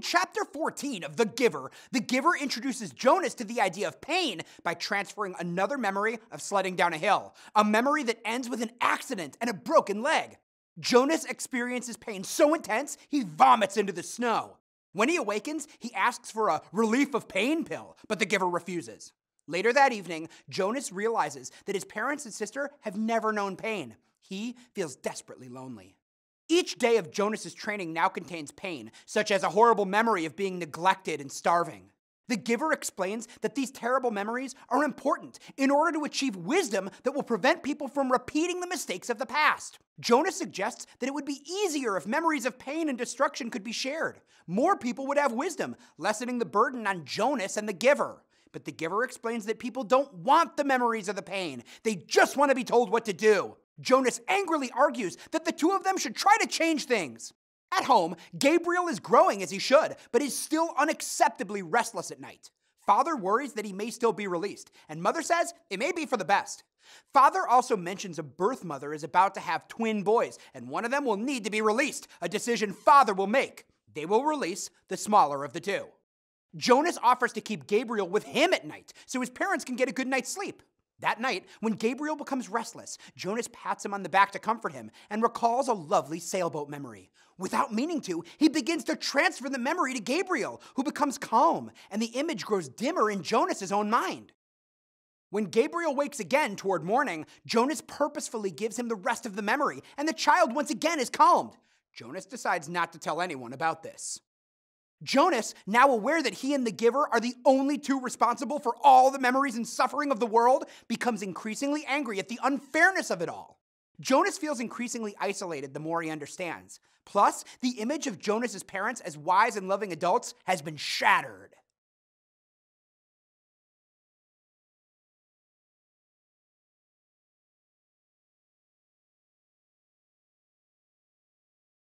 chapter 14 of The Giver, the giver introduces Jonas to the idea of pain by transferring another memory of sledding down a hill, a memory that ends with an accident and a broken leg. Jonas experiences pain so intense he vomits into the snow. When he awakens, he asks for a relief of pain pill, but the giver refuses. Later that evening, Jonas realizes that his parents and sister have never known pain. He feels desperately lonely. Each day of Jonas's training now contains pain, such as a horrible memory of being neglected and starving. The giver explains that these terrible memories are important in order to achieve wisdom that will prevent people from repeating the mistakes of the past. Jonas suggests that it would be easier if memories of pain and destruction could be shared. More people would have wisdom, lessening the burden on Jonas and the giver. But the giver explains that people don't want the memories of the pain, they just want to be told what to do. Jonas angrily argues that the two of them should try to change things. At home, Gabriel is growing as he should, but is still unacceptably restless at night. Father worries that he may still be released, and Mother says it may be for the best. Father also mentions a birth mother is about to have twin boys, and one of them will need to be released, a decision Father will make. They will release the smaller of the two. Jonas offers to keep Gabriel with him at night so his parents can get a good night's sleep. That night, when Gabriel becomes restless, Jonas pats him on the back to comfort him and recalls a lovely sailboat memory. Without meaning to, he begins to transfer the memory to Gabriel, who becomes calm, and the image grows dimmer in Jonas's own mind. When Gabriel wakes again toward morning, Jonas purposefully gives him the rest of the memory, and the child once again is calmed. Jonas decides not to tell anyone about this. Jonas, now aware that he and the giver are the only two responsible for all the memories and suffering of the world, becomes increasingly angry at the unfairness of it all. Jonas feels increasingly isolated the more he understands. Plus, the image of Jonas's parents as wise and loving adults has been shattered.